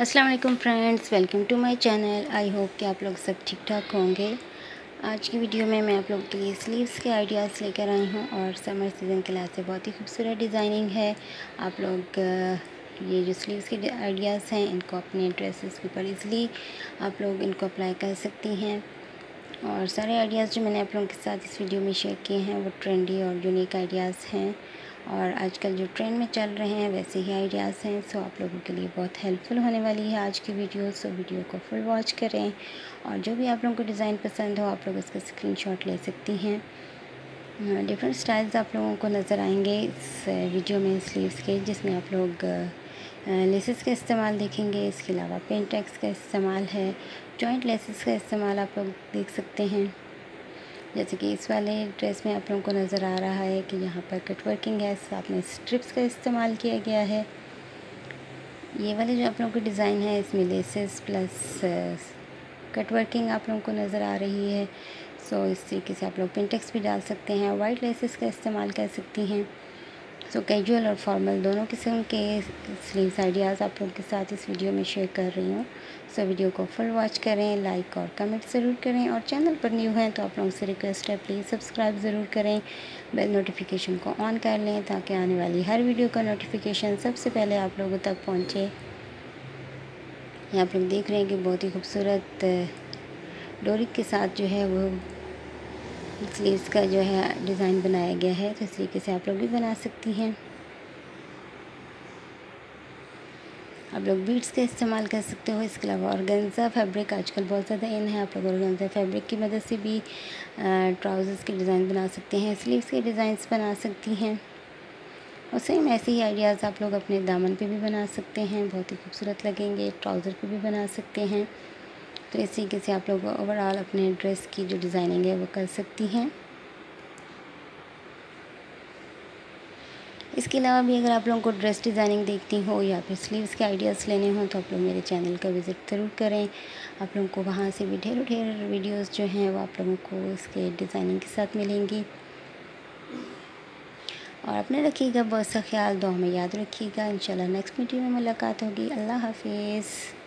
अस्सलाम friends, welcome to my channel. I hope कि आप लोग सब ठीक ठाक होंगे। आज की वीडियो में मैं आप लोगों के लिए स्लीव्स के आइडियाज़ लेकर आई हूँ और समर सीज़न के लिहाज से बहुत ही खूबसूरत डिज़ाइनिंग है। आप लोग ये जो स्लीव्स के आइडियाज़ हैं, इनको अपने ड्रेसेस के ऊपर ईज़िली आप लोग इनको अप्लाई कर सकती हैं। और सारे आइडियाज़ जो मैंने आप लोगों के साथ इस वीडियो में शेयर किए हैं, वो ट्रेंडी और यूनिक आइडियाज़ हैं। और आजकल जो ट्रेंड में चल रहे हैं, वैसे ही आइडियाज़ हैं सो आप लोगों के लिए बहुत हेल्पफुल होने वाली है आज की वीडियो सो वीडियो को फुल वॉच करें। और जो भी आप लोगों को डिज़ाइन पसंद हो, आप लोग उसका स्क्रीनशॉट ले सकती हैं। डिफरेंट स्टाइल्स आप लोगों को नज़र आएँगे इस वीडियो में स्लीव्स के, जिसमें आप लोग लेसेस का इस्तेमाल देखेंगे। इसके अलावा पेंटेक्स का इस्तेमाल है। जॉइंट लेसेस का इस्तेमाल आप लोग देख सकते हैं। जैसे कि इस वाले ड्रेस में आप लोगों को नज़र आ रहा है कि यहाँ पर कट वर्किंग है, साथ में स्ट्रिप्स का इस्तेमाल किया गया है। ये वाले जो आप लोगों के डिज़ाइन है, इसमें लेसेस प्लस कट वर्किंग आप लोगों को नज़र आ रही है। सो इस तरीके से आप लोग पिंटेक्स भी डाल सकते हैं। वाइट लेसेस का इस्तेमाल कर सकती हैं। सो कैजुअल और फॉर्मल दोनों किस्म के स्लीव्स आइडियाज़ आप लोगों के साथ इस वीडियो में शेयर कर रही हूँ। सो वीडियो को फुल वॉच करें लाइक और कमेंट ज़रूर करें और चैनल पर न्यू हैं तो आप लोगों से रिक्वेस्ट है प्लीज़ सब्सक्राइब ज़रूर करें। बेल नोटिफिकेशन को ऑन कर लें ताकि आने वाली हर वीडियो का नोटिफिकेशन सबसे पहले आप लोगों तक पहुँचे। यहाँ आप लोग देख रहे हैं कि बहुत ही खूबसूरत, डोरिक के साथ जो है वो स्लीव्स का जो है डिज़ाइन बनाया गया है तो इस तरीके से आप लोग भी बना सकती हैं। आप लोग बीट्स का इस्तेमाल कर सकते हो, इसके अलावा ऑर्गेन्जा फैब्रिक आजकल बहुत ज़्यादा इन है, आप लोग ऑर्गेन्जा फैब्रिक की मदद से भी ट्राउज़र्स के डिज़ाइन बना सकते हैं, स्लीव्स के डिज़ाइंस बना सकती हैं। और सेम ऐसे ही आइडियाज़ आप लोग अपने दामन पे भी बना सकते हैं, बहुत ही खूबसूरत लगेंगे, ट्राउज़र पे भी बना सकते हैं। तो इस तरीके से आप लोग ओवरऑल अपने ड्रेस की जो डिज़ाइनिंग है वो कर सकती हैं। इसके अलावा भी अगर आप लोगों को ड्रेस डिज़ाइनिंग देखती हो या फिर स्लीव्स के आइडियाज़ लेने हो तो आप लोग मेरे चैनल का विज़िट ज़रूर करें। आप लोगों को वहाँ से भी ढेरों ढेर वीडियोस जो हैं वो आप लोगों को इसके डिज़ाइनिंग के साथ मिलेंगी। और अपने रखिएगा बहुत सा ख्याल दो हमें याद रखिएगा। इंशाल्लाह नेक्स्ट वीडियो में मुलाकात होगी। अल्लाह हाफिज़।